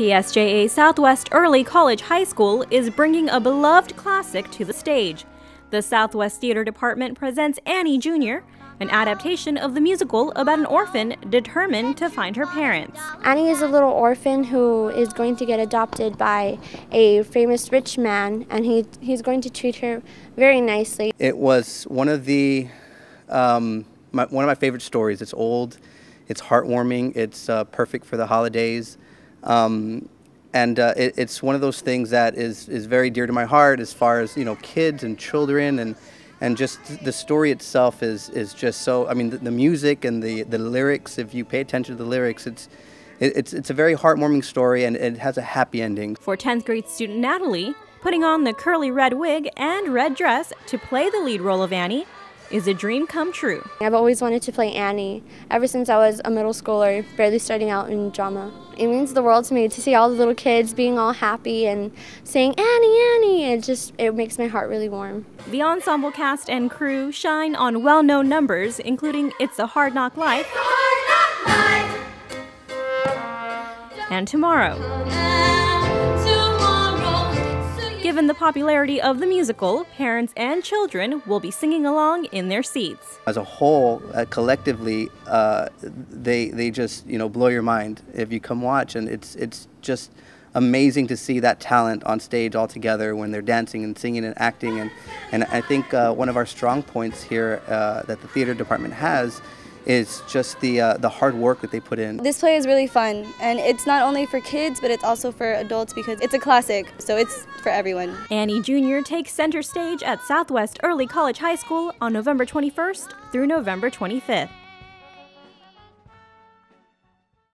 PSJA Southwest Early College High School is bringing a beloved classic to the stage. The Southwest Theater Department presents Annie Jr., an adaptation of the musical about an orphan determined to find her parents. Annie is a little orphan who is going to get adopted by a famous rich man, and he, he's going to treat her very nicely. It was one of the um, my, one of my favorite stories. It's old, it's heartwarming, it's uh, perfect for the holidays. Um, and uh, it, it's one of those things that is, is very dear to my heart as far as you know kids and children and and just the story itself is is just so I mean the, the music and the the lyrics if you pay attention to the lyrics it's it, it's it's a very heartwarming story and it has a happy ending. For 10th grade student Natalie, putting on the curly red wig and red dress to play the lead role of Annie is a dream come true. I've always wanted to play Annie ever since I was a middle schooler, barely starting out in drama. It means the world to me to see all the little kids being all happy and saying Annie, Annie. It just it makes my heart really warm. The ensemble cast and crew shine on well-known numbers, including "It's a Hard Knock Life" and "Tomorrow." Given the popularity of the musical, parents and children will be singing along in their seats. As a whole, uh, collectively, uh, they they just you know blow your mind if you come watch, and it's it's just amazing to see that talent on stage all together when they're dancing and singing and acting, and and I think uh, one of our strong points here uh, that the theater department has is just the uh, the hard work that they put in. This play is really fun, and it's not only for kids, but it's also for adults because it's a classic, so it's for everyone. Annie Jr. takes center stage at Southwest Early College High School on November 21st through November 25th.